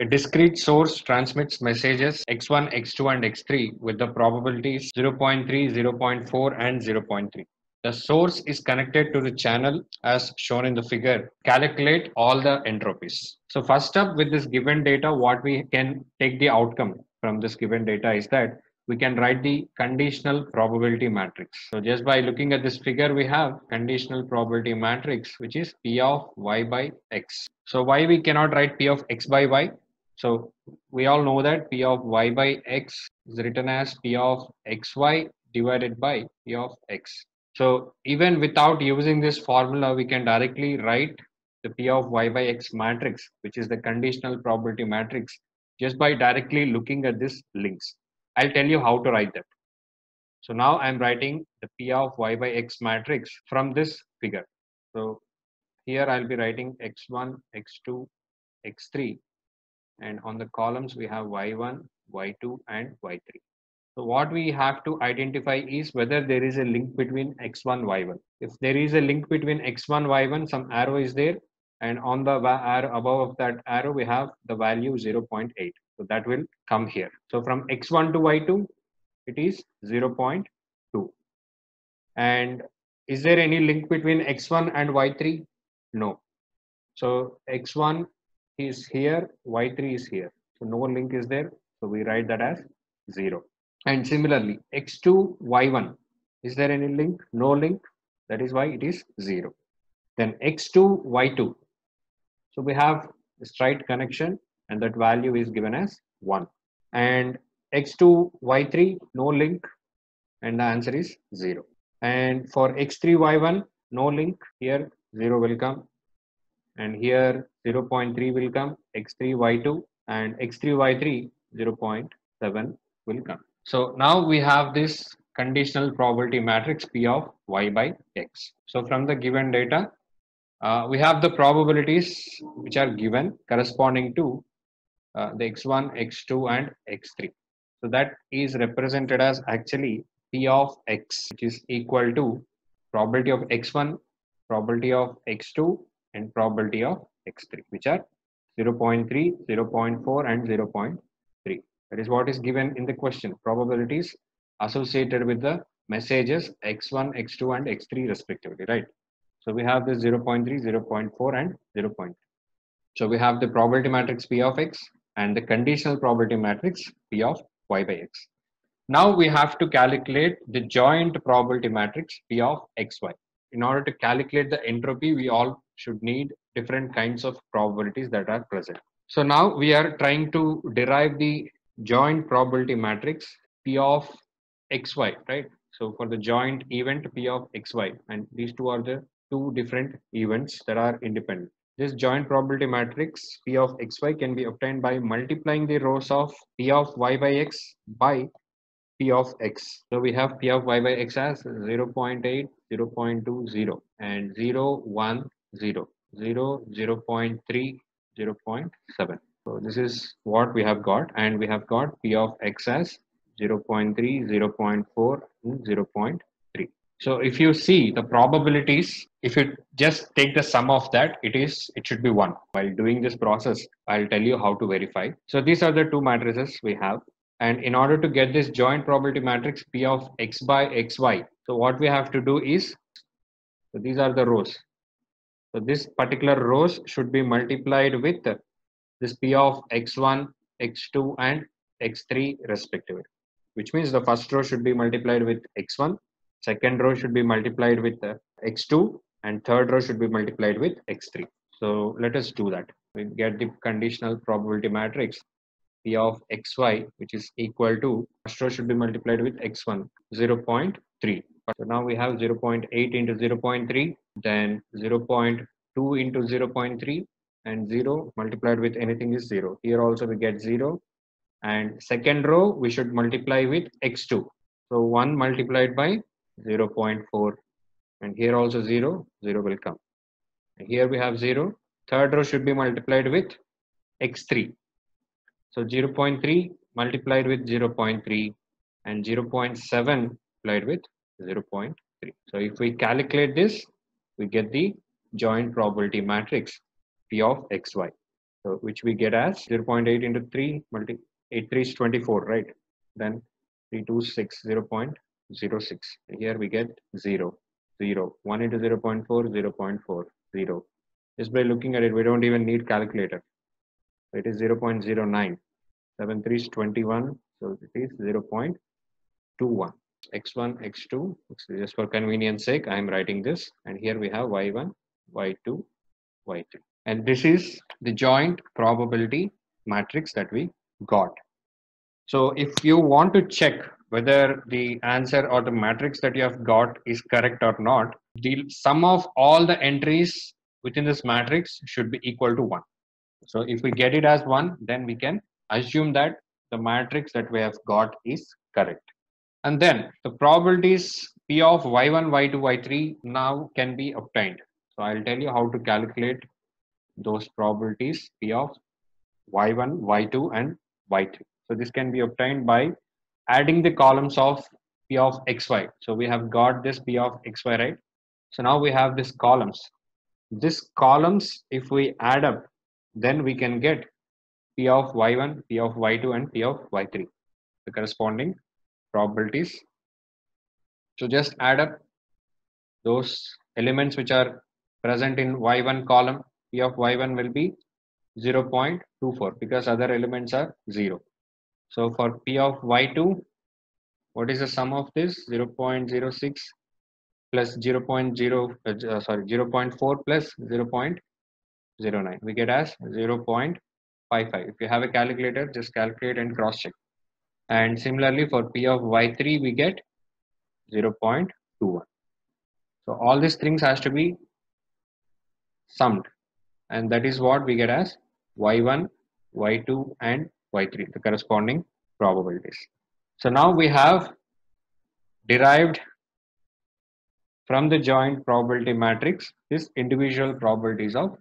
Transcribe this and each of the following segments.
A discrete source transmits messages x1, x2, and x3 with the probabilities 0.3, 0.4, and 0.3. The source is connected to the channel as shown in the figure. Calculate all the entropies. So first up with this given data, what we can take the outcome from this given data is that we can write the conditional probability matrix. So just by looking at this figure, we have conditional probability matrix, which is P of y by x. So why we cannot write P of x by y? So we all know that P of y by x is written as P of xy divided by P of x. So even without using this formula, we can directly write the P of y by x matrix, which is the conditional probability matrix, just by directly looking at these links. I'll tell you how to write that. So now I'm writing the P of y by x matrix from this figure. So here I'll be writing x1, x2, x3 and on the columns we have y1 y2 and y3 so what we have to identify is whether there is a link between x1 y1 if there is a link between x1 y1 some arrow is there. And on the arrow above of that arrow we have the value 0.8 so that will come here. So from x1 to y2 it is 0.2 and is there any link between x1 and y3 no. So x1 is here, y3 is here. So no link is there. So we write that as 0. And similarly, x2, y1. Is there any link? No link. That is why it is 0. Then x2, y2. So we have a straight connection and that value is given as 1. And x2, y3, no link. And the answer is 0. And for x3, y1, no link. Here 0 will come and here 0.3 will come x3 y2 and x3 y3 0.7 will come. So now we have this conditional probability matrix p of y by x. So from the given data uh, we have the probabilities which are given corresponding to uh, the x1 x2 and x3 so that is represented as actually p of x which is equal to probability of x1 probability of x2 and probability of x3 which are 0.3 0.4 and 0.3 that is what is given in the question. Probabilities associated with the messages x1 x2 and x3 respectively right? So we have this 0.3 0.4 and 0.3 so we have the probability matrix p of x and the conditional probability matrix p of y by x. Now we have to calculate the joint probability matrix p of xy in order to calculate the entropy we all should need different kinds of probabilities that are present. So now we are trying to derive the joint probability matrix P of xy, right? So for the joint event P of xy, and these two are the two different events that are independent. This joint probability matrix P of xy can be obtained by multiplying the rows of P of y by x by P of x. So we have P of y by x as 0 0.8, 0 0.20 and 0, 1, 0 0 0 0.3 0 0.7 so this is what we have got and we have got p of x as 0 0.3 0 0.4 0 0.3 so if you see the probabilities if you just take the sum of that it is it should be 1 while doing this process i'll tell you how to verify. So these are the two matrices we have. And in order to get this joint probability matrix p of x by xy so what we have to do is so these are the rows so this particular rows should be multiplied with this P of x1, x2 and x3 respectively, which means the first row should be multiplied with x1, second row should be multiplied with x2 and third row should be multiplied with x3. So let us do that. We get the conditional probability matrix P of xy which is equal to first row should be multiplied with x1 0.3 so now we have 0.8 into 0.3, then 0.2 into 0.3 and 0 multiplied with anything is 0. Here also we get 0 and second row we should multiply with x2. So 1 multiplied by 0.4 and here also 0, 0 will come. Here we have 0. Third row should be multiplied with x3. So 0.3 multiplied with 0.3 and 0.7 multiplied with 0.3. So if we calculate this, we get the joint probability matrix P of xy. So which we get as 0.8 into 3 multi 8 3 is 24, right? Then 3 2 6 0.06. Here we get 0, 0. 1 into 0 0.4, 0 0.4, 0. Just by looking at it, we don't even need calculator. It is 0 0.09. 7 3 is 21. So it is 0 0.21 x1 x2 just for convenience sake i am writing this. And here we have y1 y2 y3 and this is the joint probability matrix that we got. So if you want to check whether the answer or the matrix that you have got is correct or not the sum of all the entries within this matrix should be equal to 1 so if we get it as 1 then we can assume that the matrix that we have got is correct and then the probabilities P of y1, y2, y3 now can be obtained. So I'll tell you how to calculate those probabilities P of y1, y2 and y3. So this can be obtained by adding the columns of P of xy. So we have got this P of xy, right? So now we have these columns. This columns, if we add up, then we can get P of y1, P of y2 and P of y3, the corresponding probabilities. So just add up those elements which are present in y1 column. P of y1 will be 0.24 because other elements are 0. So for P of y2, what is the sum of this? 0.06 plus 0, uh, sorry 0.4 plus 0.09. We get as 0.55. If you have a calculator, just calculate and cross check and similarly for p of y3 we get 0.21 so all these things has to be summed. And that is what we get as y1 y2 and y3 the corresponding probabilities. So now we have derived from the joint probability matrix this individual probabilities of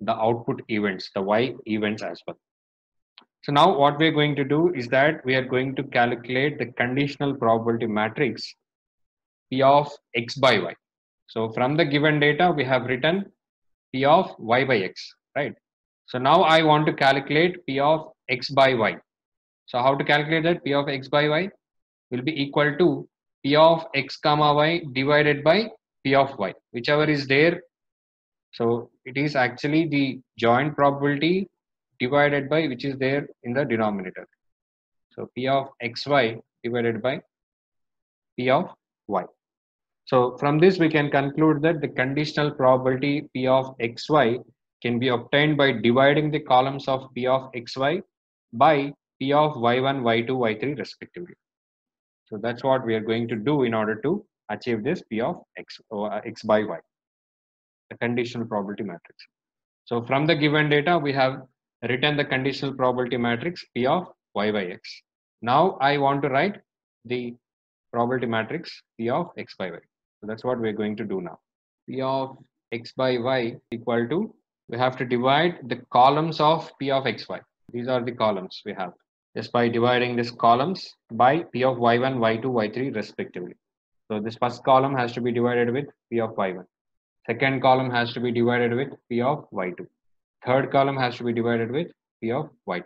the output events the y events as well so now what we're going to do is that we are going to calculate the conditional probability matrix P of x by y. So from the given data, we have written P of y by x, right? So now I want to calculate P of x by y. So how to calculate that? P of x by y will be equal to P of x comma y divided by P of y, whichever is there. So it is actually the joint probability divided by which is there in the denominator. So P of xy divided by P of y. So from this we can conclude that the conditional probability P of xy can be obtained by dividing the columns of P of xy by P of y1, y2, y3 respectively. So that's what we are going to do in order to achieve this P of x, uh, x by y, the conditional probability matrix. So from the given data, we have written the conditional probability matrix P of y by x. Now I want to write the probability matrix P of x by y. So that's what we're going to do now. P of x by y equal to, we have to divide the columns of P of xy. These are the columns we have. Just by dividing these columns by P of y1, y2, y3 respectively. So this first column has to be divided with P of y1. Second column has to be divided with P of y2 third column has to be divided with P of y3.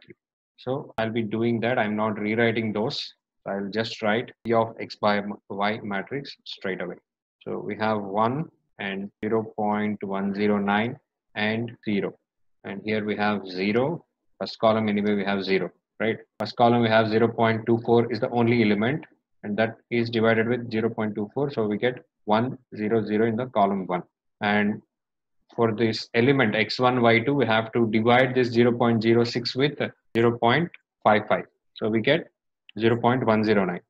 So I'll be doing that. I'm not rewriting those. I'll just write P of x by y matrix straight away. So we have 1 and 0 0.109 and 0. And here we have 0. First column anyway we have 0, right? First column we have 0 0.24 is the only element and that is divided with 0 0.24. So we get 1, 0, 0 in the column 1. And for this element x1, y2, we have to divide this 0.06 with 0.55. So we get 0.109.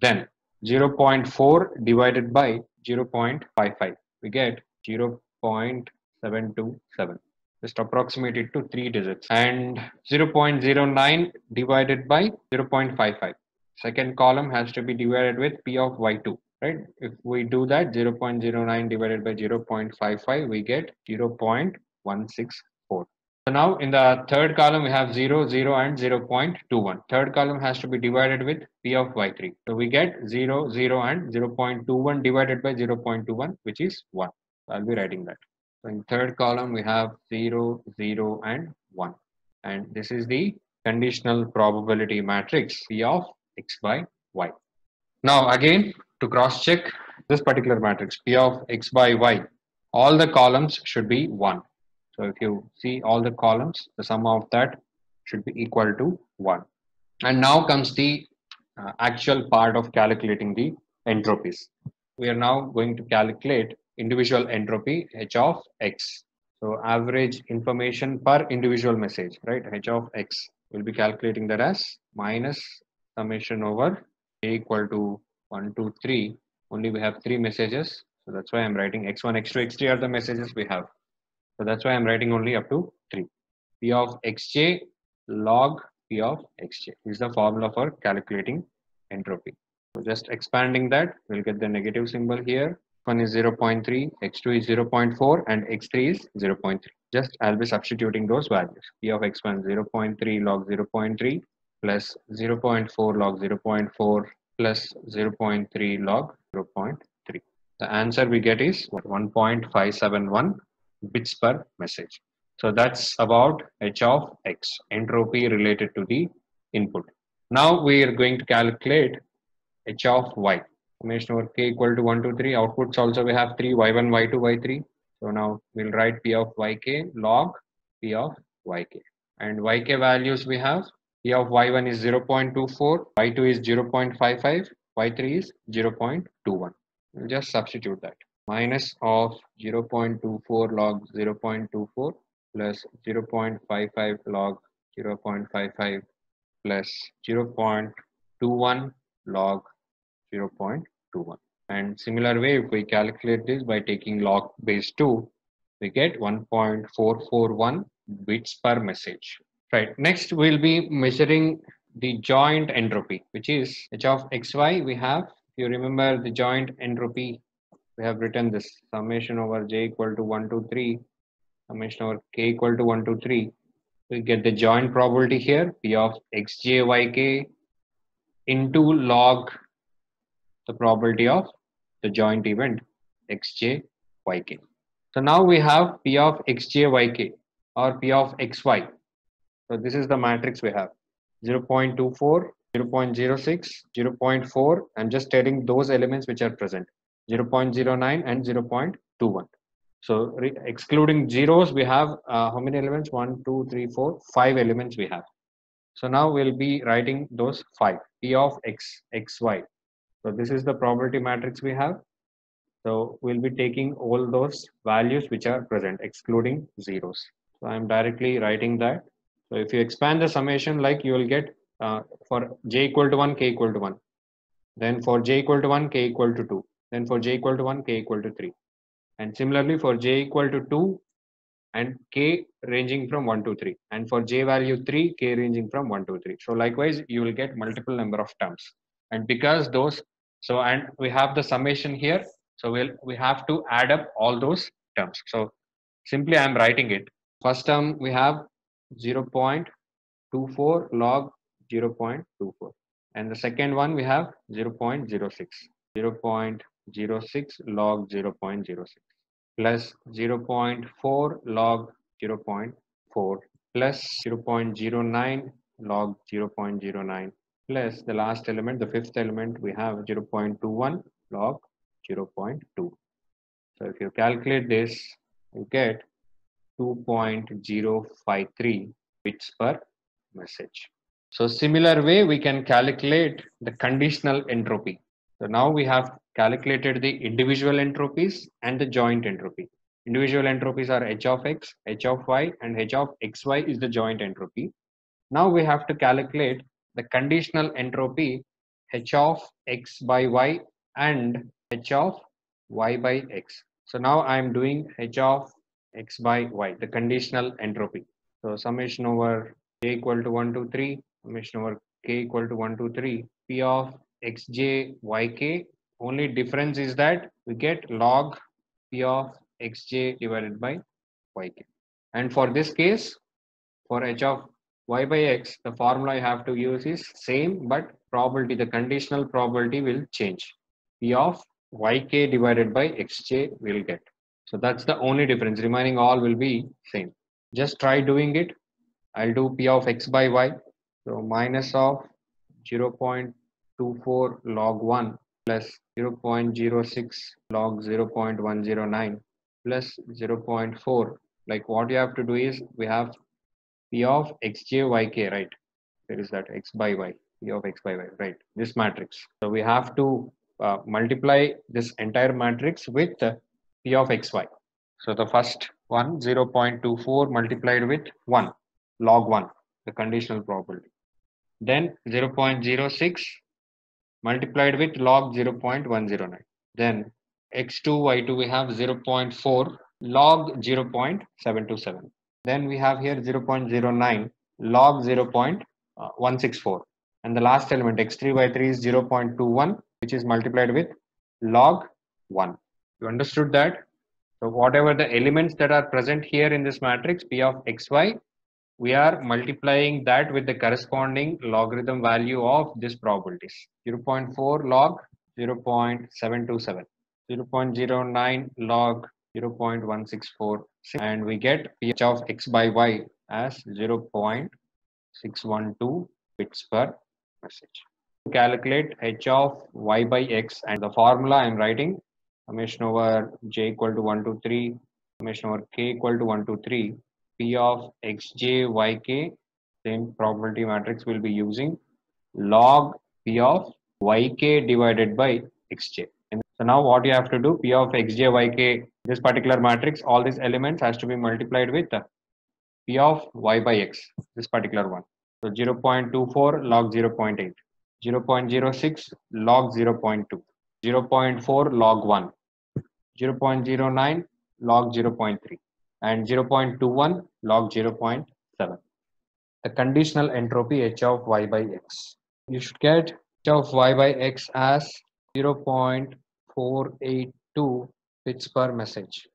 Then 0.4 divided by 0.55. We get 0.727. Just approximate it to three digits. And 0.09 divided by 0.55. Second column has to be divided with P of y2 right? If we do that 0.09 divided by 0.55, we get 0.164. So now in the third column, we have 0, 0 and 0.21. Third column has to be divided with P of Y3. So we get 0, 0 and 0.21 divided by 0.21, which is 1. So I'll be writing that. So in third column, we have 0, 0 and 1. And this is the conditional probability matrix P of x by y. Now again, to cross check this particular matrix P of x by y, all the columns should be 1. So if you see all the columns, the sum of that should be equal to 1. And now comes the uh, actual part of calculating the entropies. We are now going to calculate individual entropy h of x. So average information per individual message, right? h of x. We'll be calculating that as minus summation over a equal to 1, 2, 3. Only we have three messages. So that's why I'm writing x1, x2, x3 are the messages we have. So that's why I'm writing only up to 3. P of xj log P of xj is the formula for calculating entropy. So just expanding that, we'll get the negative symbol here. One is 0.3, x2 is 0.4 and x3 is 0.3. Just I'll be substituting those values. P of x1 0.3 log 0.3 plus 0.4 log 0.4 plus 0.3 log 0.3. The answer we get is 1.571 bits per message. So that's about h of x, entropy related to the input. Now we are going to calculate h of y. Summation over k equal to 1, 2, 3. Outputs also we have 3, y1, y2, y3. So now we'll write p of yk log p of yk. And yk values we have p of y1 is 0.24, y2 is 0.55, y3 is 0.21. We'll just substitute that. Minus of 0.24 log 0.24 plus 0.55 log 0.55 plus 0.21 log 0.21 and similar way if we calculate this by taking log base 2 we get 1.441 bits per message right next we'll be measuring the joint entropy which is h of xy we have if you remember the joint entropy we have written this summation over j equal to 1 to 3 summation over k equal to 1 to 3 we get the joint probability here p of xjyk into log the probability of the joint event xjyk. So now we have p of xjyk or p of xy. So this is the matrix we have 0.24, 0.06, 0.4. I'm just telling those elements which are present 0.09 and 0.21. So excluding zeros, we have uh, how many elements? One, two, three, four, five elements we have. So now we'll be writing those five p of x, xy. So this is the probability matrix we have. So we'll be taking all those values which are present, excluding zeros. So I'm directly writing that. So if you expand the summation, like you will get uh, for j equal to 1, k equal to 1. Then for j equal to 1, k equal to 2. Then for j equal to 1, k equal to 3. And similarly for j equal to 2 and k ranging from 1 to 3. And for j value 3, k ranging from 1 to 3. So likewise, you will get multiple number of terms. And because those, so and we have the summation here. So we'll, we have to add up all those terms. So simply I'm writing it. First term we have 0.24 log 0.24. And the second one we have 0.06. 0.06 log 0.06 plus 0.4 log 0.4 plus 0.09 log 0.09 plus the last element, the fifth element, we have 0.21 log 0.2. So if you calculate this, you get 2.053 bits per message. So similar way, we can calculate the conditional entropy. So now we have calculated the individual entropies and the joint entropy. Individual entropies are h of x, h of y, and h of xy is the joint entropy. Now we have to calculate the conditional entropy h of x by y and h of y by x. So now I am doing h of x by y, the conditional entropy. So summation over j equal to 1 to 3, summation over k equal to 1 to 3, p of xj yk. Only difference is that we get log p of xj divided by yk. And for this case, for h of y by x, the formula I have to use is same, but probability, the conditional probability will change. P of yk divided by xj will get. So that's the only difference. Remaining all will be same. Just try doing it. I'll do P of x by y. So minus of 0.24 log 1 plus 0.06 log 0.109 plus 0.4. Like what you have to do is we have P of xj yk, right? There is that x by y, P of x by y, right? This matrix. So we have to uh, multiply this entire matrix with Of xy. So the first one 0.24 multiplied with 1 log 1 the conditional probability then 0.06 multiplied with log 0.109 then x2 y2 we have 0.4 log 0.727 then we have here 0.09 log uh, 0.164 and the last element x3 y3 is 0.21 which is multiplied with log 1 you understood that so whatever the elements that are present here in this matrix P of xy, we are multiplying that with the corresponding logarithm value of this probabilities. 0.4 log 0.727, 0.09 log 0.164 and we get P of x by y as 0.612 bits per message. To calculate h of y by x and the formula I am writing summation over j equal to 1 to 3 summation over k equal to 1 to 3 p of xj yk same probability matrix we'll be using. Log p of yk divided by xj and so now what you have to do p of xj yk this particular matrix all these elements has to be multiplied with p of y by x this particular one. So 0.24 log 0.8 0.06 log 0.2 0.4 log 1 0.09 log 0.3 and 0.21 log 0.7. The conditional entropy H of y by x. You should get H of y by x as 0.482 bits per message.